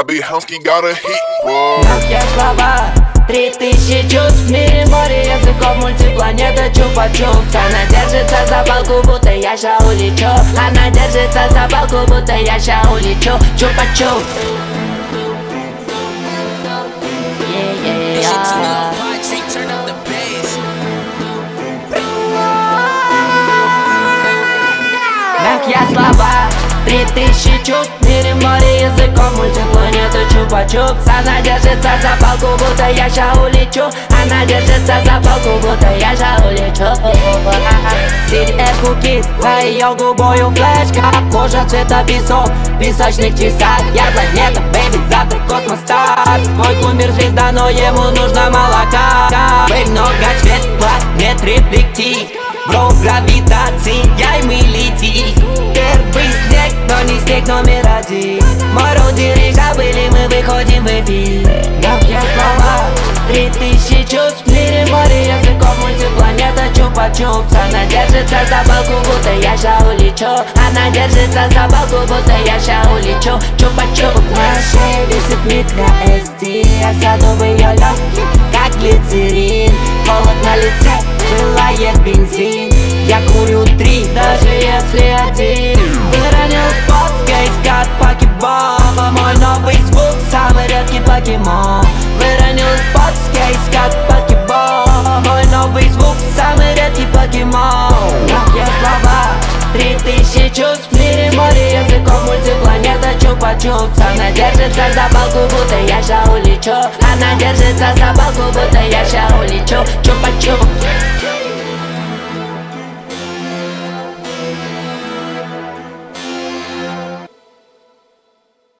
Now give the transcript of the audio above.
I be Hounsky got a слова Три тысячи чувств в мире море языков Мультипланета чупа-чупс Она держится за палку, будто я ща улечу Она держится за палку, будто я ща улечу Чупа-чупс Yeah-yeah-yeah. Мягкие слова Три тысячи чувств в мире море языков Мультипланета чупа-чупс Она держится за палку, будто я ща улечу. Она держится за палку, будто я ща улечу. CDF кукис, за ее губою флешка. Кожа цвета песок, в песочных часах. Я планета, бэйби, завтра космос старт. Твой кумир звезда, но ему нужно молока. Бэйби, много свет, планет рефлектив. Бро, гравитации, я и мы летим. Первый снег, но не снег номер один. Мороз дирижа эфир Мягкие слова, три тысячи чувств В мире море языков, мультипланета чупа-чупс. Она держится за палку, будто я ща улечу. Она держится за палку, будто я ща улечу. Чупа-чупс. На шее висит микро SD Я сяду в ее легких, как глицерин. Холод на лице, пылает бензин. Я курю три, даже если один покемон Мягкие слова, три тысячи чувств В мире море языков, мультипланета чупа-чупс Она держится за палку, будто я ща улечу Она держится за палку, будто я ща улечу Чупа-чупс